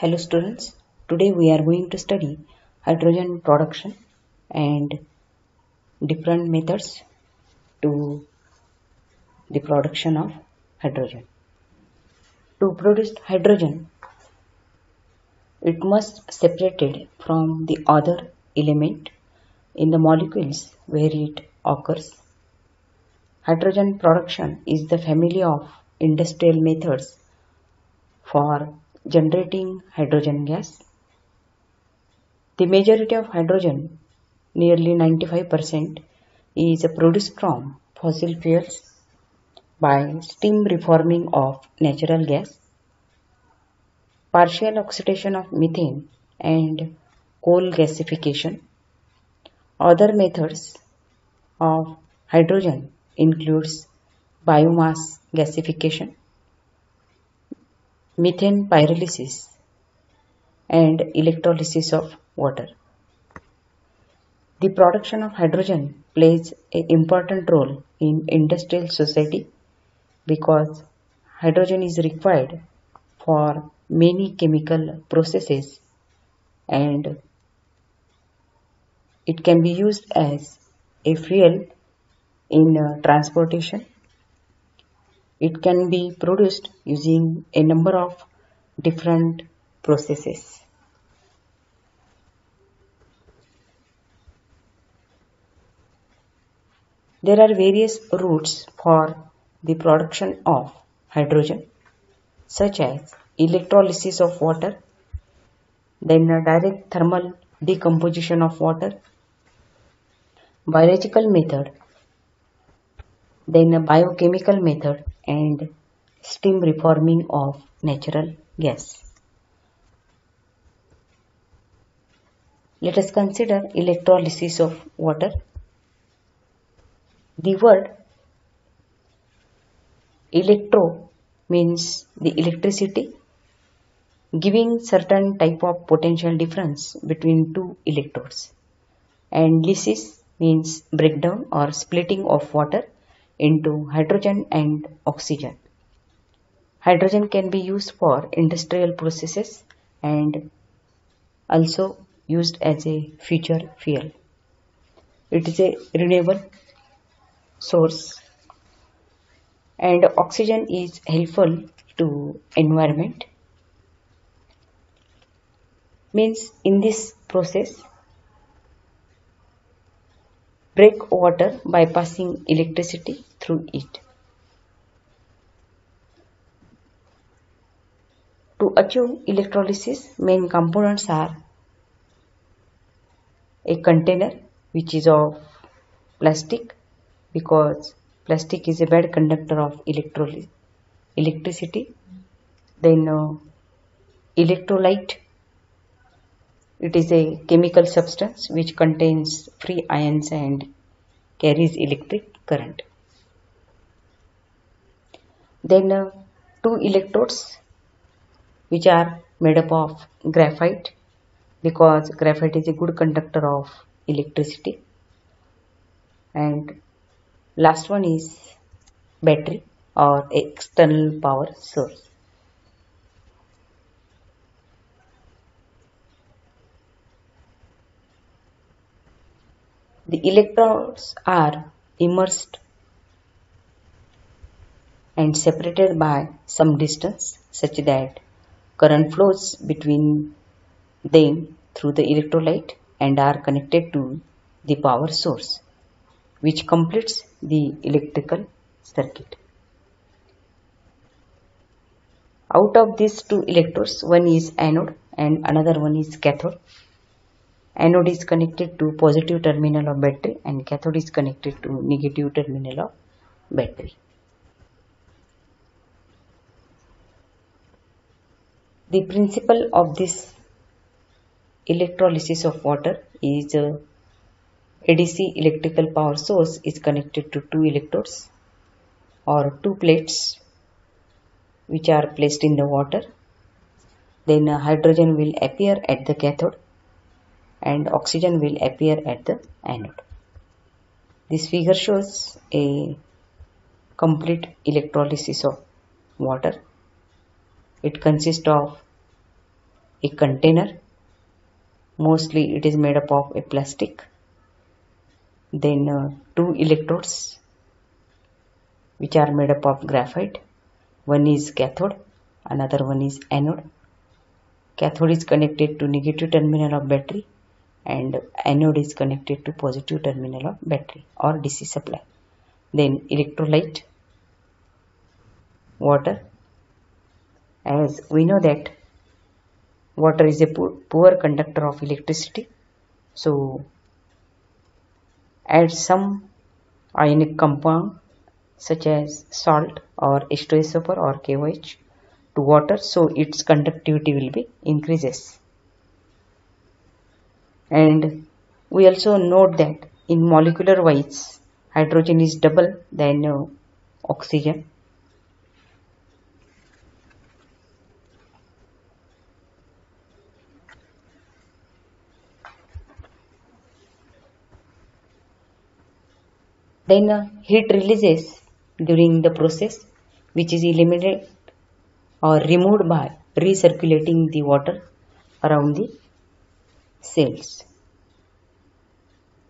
Hello students, today we are going to study hydrogen production and different methods to the production of hydrogen. To produce hydrogen, it must separated from the other element in the molecules where it occurs. Hydrogen production is the family of industrial methods for generating hydrogen gas. The majority of hydrogen, nearly 95%, is produced from fossil fuels by steam reforming of natural gas, partial oxidation of methane and coal gasification. Other methods of hydrogen includes biomass gasification, methane pyrolysis and electrolysis of water. The production of hydrogen plays an important role in industrial society because hydrogen is required for many chemical processes and it can be used as a fuel in uh, transportation. It can be produced using a number of different processes. There are various routes for the production of hydrogen such as electrolysis of water, then a direct thermal decomposition of water, biological method, then a biochemical method and steam reforming of natural gas. Let us consider electrolysis of water. The word electro means the electricity giving certain type of potential difference between two electrodes and lysis means breakdown or splitting of water into hydrogen and oxygen. Hydrogen can be used for industrial processes and also used as a future fuel. It is a renewable source and oxygen is helpful to environment means in this process break water by passing electricity through it. To achieve electrolysis, main components are a container which is of plastic because plastic is a bad conductor of electricity. Then uh, electrolyte it is a chemical substance which contains free ions and carries electric current. Then uh, two electrodes which are made up of graphite because graphite is a good conductor of electricity. And last one is battery or external power source. The electrons are immersed and separated by some distance such that current flows between them through the electrolyte and are connected to the power source which completes the electrical circuit. Out of these two electrodes, one is anode and another one is cathode. Anode is connected to positive terminal of battery and cathode is connected to negative terminal of battery. The principle of this electrolysis of water is uh, a DC electrical power source is connected to two electrodes or two plates which are placed in the water. Then uh, hydrogen will appear at the cathode and oxygen will appear at the anode. This figure shows a complete electrolysis of water. It consists of a container. Mostly it is made up of a plastic. Then uh, two electrodes which are made up of graphite. One is cathode another one is anode. Cathode is connected to negative terminal of battery and anode is connected to positive terminal of battery or DC supply. Then electrolyte water. As we know that water is a poor conductor of electricity. So add some ionic compound such as salt or H2SO4 or KOH to water so its conductivity will be increases. And we also note that in molecular wise hydrogen is double than uh, oxygen Then uh, heat releases during the process which is eliminated or removed by recirculating the water around the cells.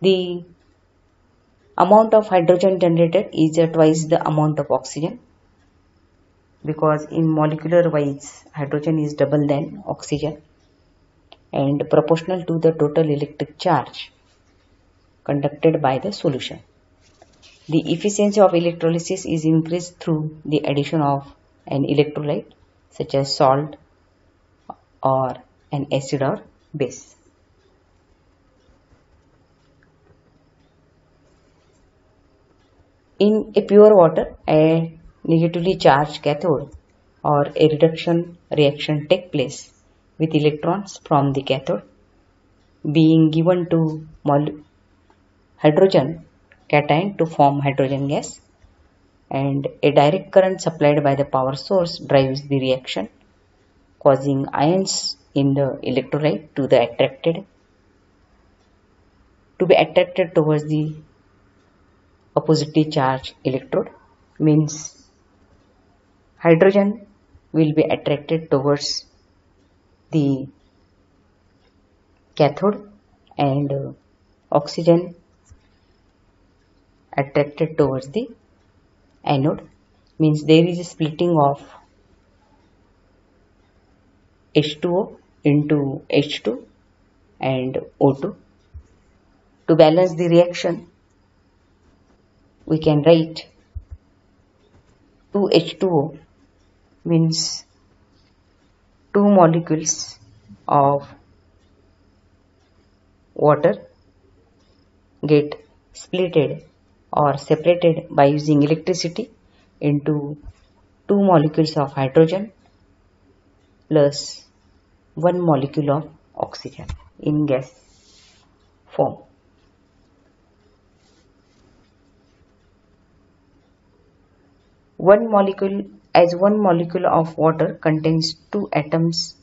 The amount of hydrogen generated is uh, twice the amount of oxygen because in molecular wise hydrogen is double than oxygen and proportional to the total electric charge conducted by the solution. The efficiency of electrolysis is increased through the addition of an electrolyte such as salt or an acid or base. In a pure water, a negatively charged cathode or a reduction reaction take place with electrons from the cathode being given to hydrogen cation to form hydrogen gas and a direct current supplied by the power source drives the reaction causing ions in the electrolyte to the attracted to be attracted towards the oppositely charged electrode means hydrogen will be attracted towards the cathode and oxygen attracted towards the anode means there is a splitting of H2O into H2 and O2. To balance the reaction, we can write 2H2O means two molecules of water get splitted or separated by using electricity into two molecules of hydrogen plus one molecule of oxygen in gas form. One molecule as one molecule of water contains two atoms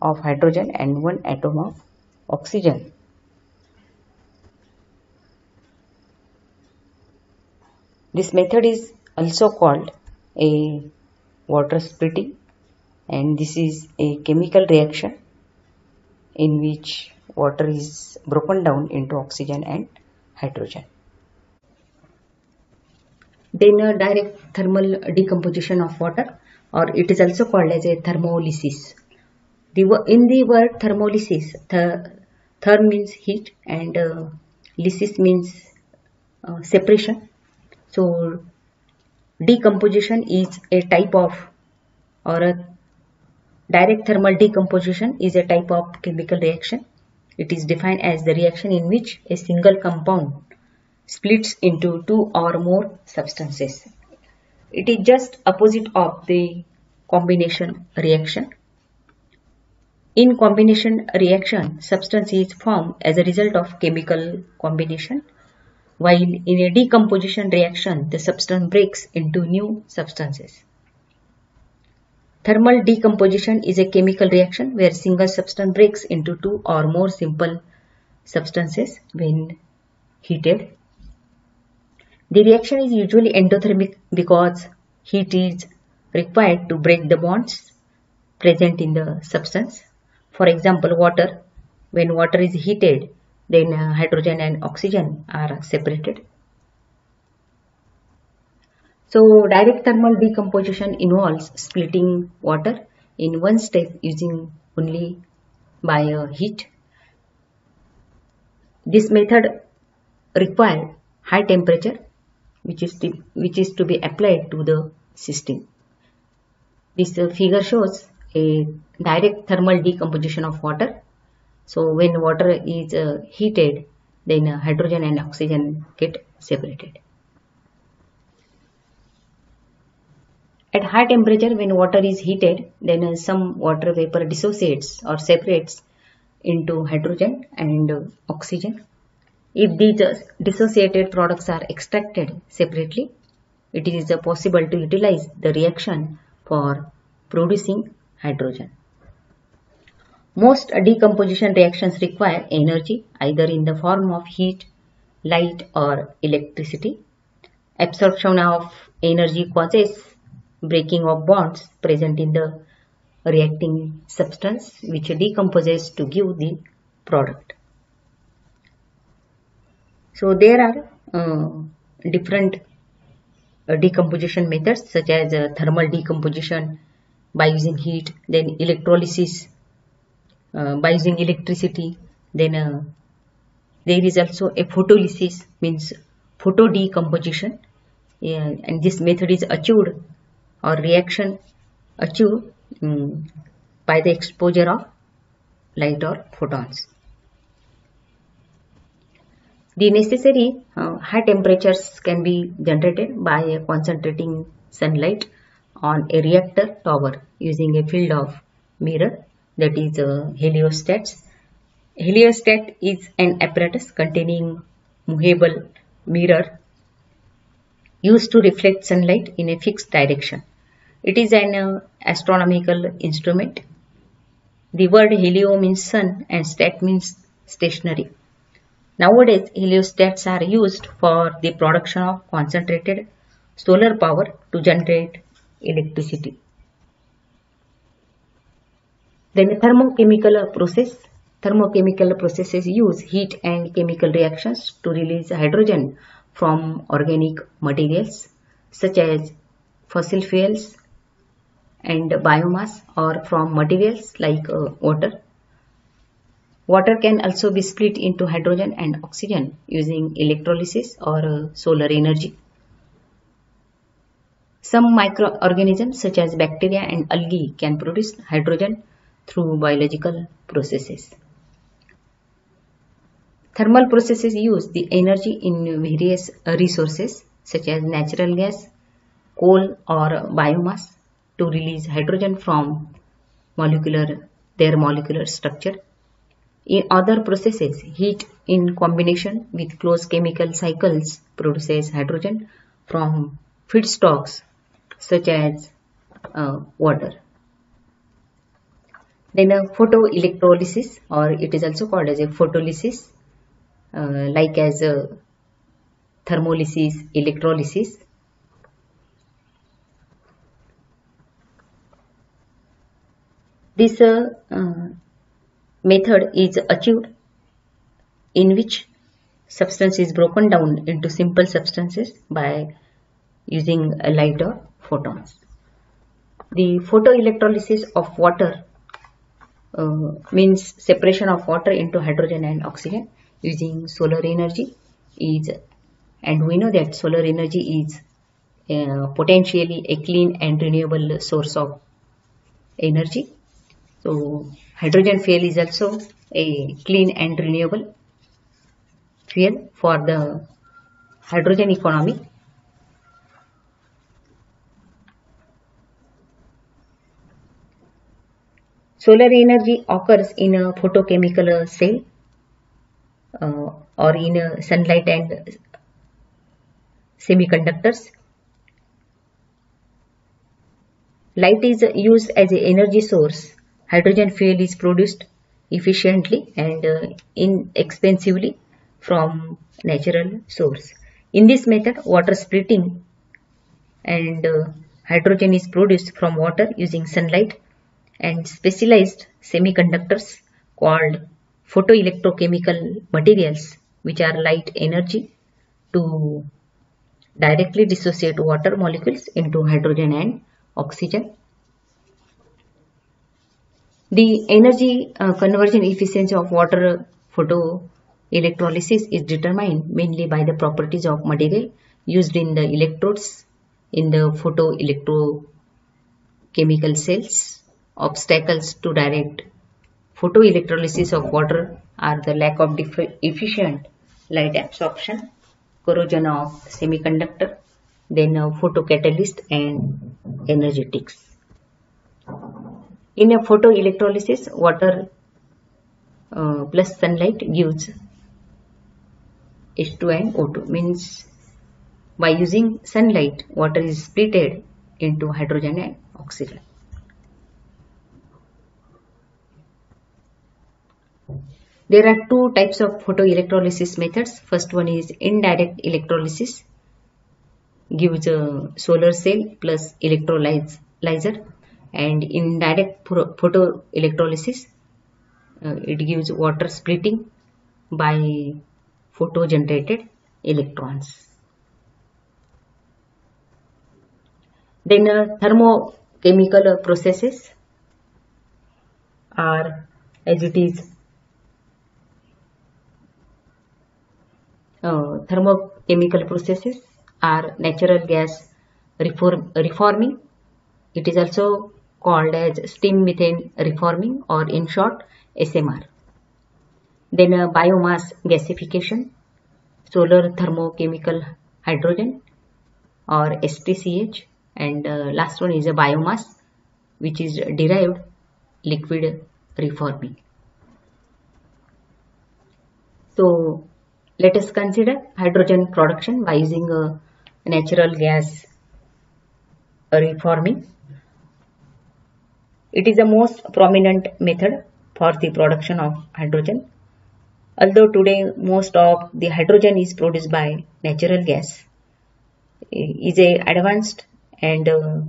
of hydrogen and one atom of oxygen. This method is also called a water splitting and this is a chemical reaction in which water is broken down into oxygen and hydrogen. Then a direct thermal decomposition of water or it is also called as a thermolysis. The, in the word thermolysis, the therm means heat and uh, lysis means uh, separation so decomposition is a type of or a direct thermal decomposition is a type of chemical reaction. It is defined as the reaction in which a single compound splits into two or more substances. It is just opposite of the combination reaction. In combination reaction, substance is formed as a result of chemical combination while in a decomposition reaction, the substance breaks into new substances. Thermal decomposition is a chemical reaction where a single substance breaks into two or more simple substances when heated. The reaction is usually endothermic because heat is required to break the bonds present in the substance. For example, water. When water is heated, then uh, hydrogen and oxygen are separated. So direct thermal decomposition involves splitting water in one step using only by a heat. This method require high temperature which is to, which is to be applied to the system. This uh, figure shows a direct thermal decomposition of water. So when water is uh, heated then uh, hydrogen and oxygen get separated. At high temperature when water is heated then uh, some water vapor dissociates or separates into hydrogen and uh, oxygen. If these uh, dissociated products are extracted separately, it is possible to utilize the reaction for producing hydrogen. Most decomposition reactions require energy either in the form of heat, light or electricity. Absorption of energy causes breaking of bonds present in the reacting substance which decomposes to give the product. So there are uh, different uh, decomposition methods such as uh, thermal decomposition by using heat, then electrolysis uh, by using electricity, then uh, there is also a photolysis means photo decomposition. Yeah, and this method is achieved or reaction achieved um, by the exposure of light or photons. The necessary uh, high temperatures can be generated by concentrating sunlight on a reactor tower using a field of mirror that is uh, heliostats. Heliostat is an apparatus containing movable mirror used to reflect sunlight in a fixed direction. It is an uh, astronomical instrument. The word helio means sun and stat means stationary. Nowadays, heliostats are used for the production of concentrated solar power to generate electricity. Then thermochemical process. Thermochemical processes use heat and chemical reactions to release hydrogen from organic materials such as fossil fuels and biomass or from materials like uh, water. Water can also be split into hydrogen and oxygen using electrolysis or uh, solar energy. Some microorganisms such as bacteria and algae can produce hydrogen through biological processes. Thermal processes use the energy in various resources such as natural gas, coal or biomass to release hydrogen from molecular their molecular structure. In other processes, heat in combination with closed chemical cycles produces hydrogen from feedstocks such as uh, water. Then a photoelectrolysis or it is also called as a photolysis uh, like as a thermolysis, electrolysis This uh, uh, method is achieved in which substance is broken down into simple substances by using a light or photons. The photoelectrolysis of water uh, means separation of water into hydrogen and oxygen using solar energy is and we know that solar energy is uh, potentially a clean and renewable source of energy so hydrogen fuel is also a clean and renewable fuel for the hydrogen economy. Solar energy occurs in a photochemical cell uh, or in a sunlight and semiconductors. Light is used as an energy source hydrogen fuel is produced efficiently and uh, inexpensively from natural source. In this method, water splitting and uh, hydrogen is produced from water using sunlight and specialized semiconductors called photoelectrochemical materials which are light energy to directly dissociate water molecules into hydrogen and oxygen. The energy uh, conversion efficiency of water photoelectrolysis is determined mainly by the properties of material used in the electrodes in the photoelectrochemical cells. Obstacles to direct photoelectrolysis of water are the lack of efficient light absorption, corrosion of semiconductor, then a photocatalyst and energetics. In a photoelectrolysis, water uh, plus sunlight gives H2 and O2 means by using sunlight water is splitted into hydrogen and oxygen. There are two types of photoelectrolysis methods. First one is indirect electrolysis gives a solar cell plus electrolyzer and indirect photoelectrolysis uh, it gives water splitting by photo generated electrons. Then uh, thermochemical processes are as it is uh, thermochemical processes are natural gas reform, reforming. It is also called as steam methane reforming or in short SMR. Then uh, biomass gasification, solar thermochemical hydrogen or STCH and uh, last one is a biomass which is derived liquid reforming. So let us consider hydrogen production by using a natural gas reforming. It is the most prominent method for the production of hydrogen. Although today most of the hydrogen is produced by natural gas, is a advanced and uh,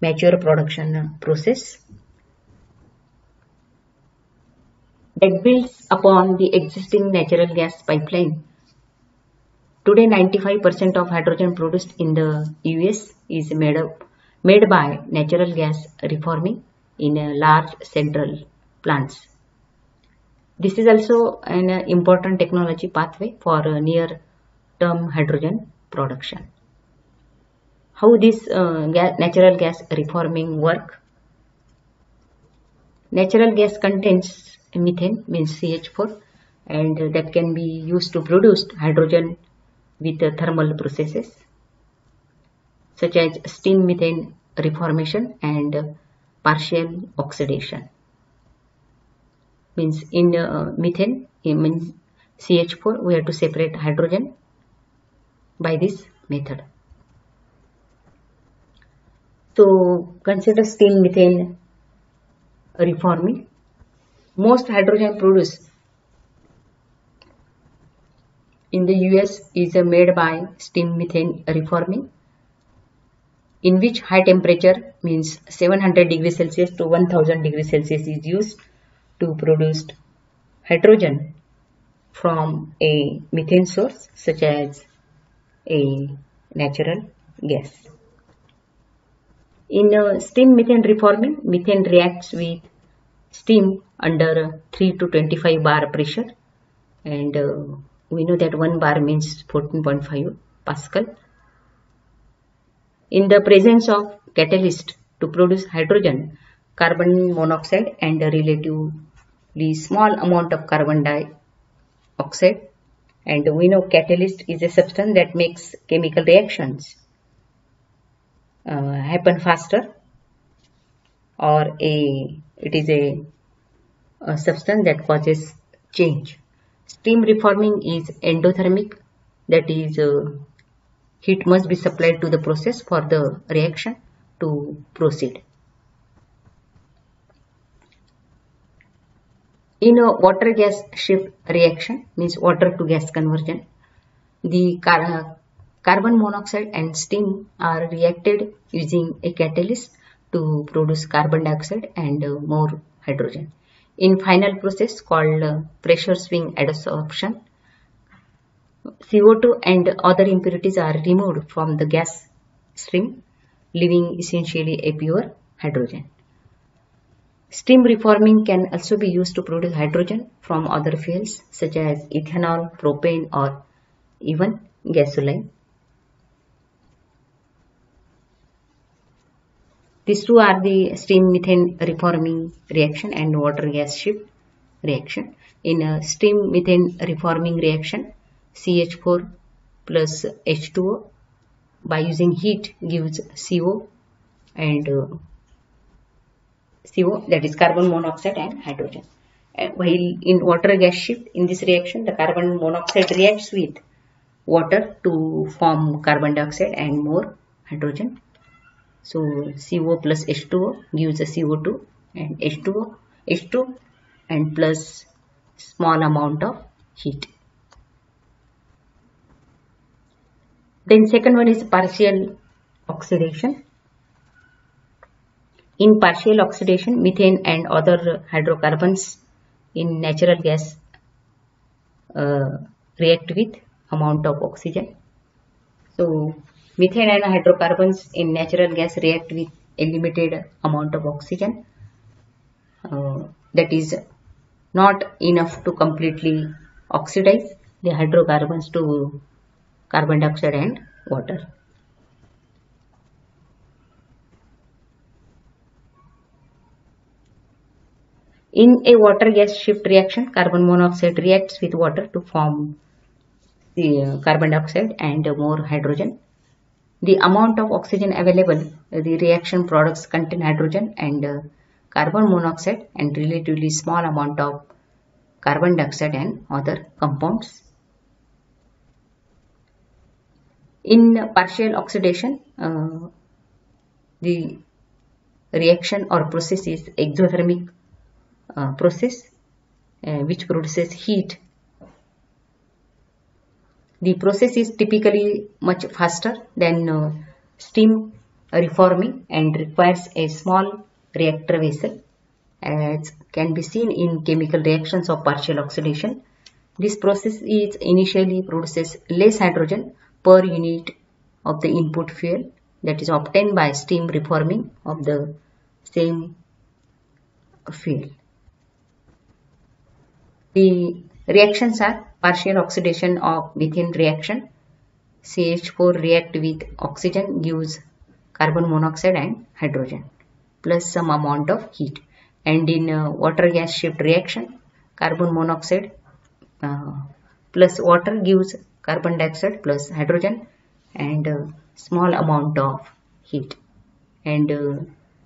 mature production process that builds upon the existing natural gas pipeline Today 95% of hydrogen produced in the US is made up made by natural gas reforming in large central plants. This is also an important technology pathway for near term hydrogen production. How this uh, natural gas reforming work? Natural gas contains methane means CH4 and that can be used to produce hydrogen with thermal processes such as steam methane reformation and partial oxidation. Means in uh, methane it means CH4 we have to separate hydrogen by this method. So consider steam methane reforming. Most hydrogen produced in the US is made by steam methane reforming in which high temperature means 700 degrees Celsius to 1000 degrees Celsius is used to produce hydrogen from a methane source such as a natural gas. In uh, steam methane reforming, methane reacts with steam under 3 to 25 bar pressure and uh, we know that 1 bar means 14.5 Pascal. In the presence of catalyst to produce hydrogen, carbon monoxide and a relatively small amount of carbon dioxide. And we know catalyst is a substance that makes chemical reactions uh, happen faster. Or a it is a, a substance that causes change Steam reforming is endothermic that is uh, heat must be supplied to the process for the reaction to proceed. In a water gas shift reaction means water to gas conversion the car carbon monoxide and steam are reacted using a catalyst to produce carbon dioxide and uh, more hydrogen. In final process called uh, pressure swing adsorption, CO2 and other impurities are removed from the gas stream, leaving essentially a pure hydrogen. Steam reforming can also be used to produce hydrogen from other fuels such as ethanol, propane or even gasoline. These two are the steam methane reforming reaction and water gas shift reaction. In a steam methane reforming reaction, CH4 plus H2O by using heat gives CO and uh, CO that is carbon monoxide and hydrogen. While in water gas shift in this reaction the carbon monoxide reacts with water to form carbon dioxide and more hydrogen. So CO plus H2O gives a CO2 and H2O H2 and plus small amount of heat. Then second one is partial oxidation. In partial oxidation, methane and other hydrocarbons in natural gas uh, react with amount of oxygen. So methane and hydrocarbons in natural gas react with a limited amount of oxygen uh, that is not enough to completely oxidize the hydrocarbons to carbon dioxide and water. In a water gas shift reaction, carbon monoxide reacts with water to form the uh, carbon dioxide and more hydrogen. The amount of oxygen available, the reaction products contain hydrogen and uh, carbon monoxide and relatively small amount of carbon dioxide and other compounds. In partial oxidation, uh, the reaction or process is exothermic uh, process uh, which produces heat. The process is typically much faster than uh, steam reforming and requires a small reactor vessel as can be seen in chemical reactions of partial oxidation. This process is initially produces less hydrogen per unit of the input fuel that is obtained by steam reforming of the same fuel. The reactions are partial oxidation of methane reaction. CH4 react with oxygen gives carbon monoxide and hydrogen plus some amount of heat. And in uh, water gas shift reaction, carbon monoxide uh, plus water gives carbon dioxide plus hydrogen and uh, small amount of heat and uh,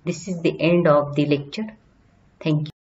this is the end of the lecture thank you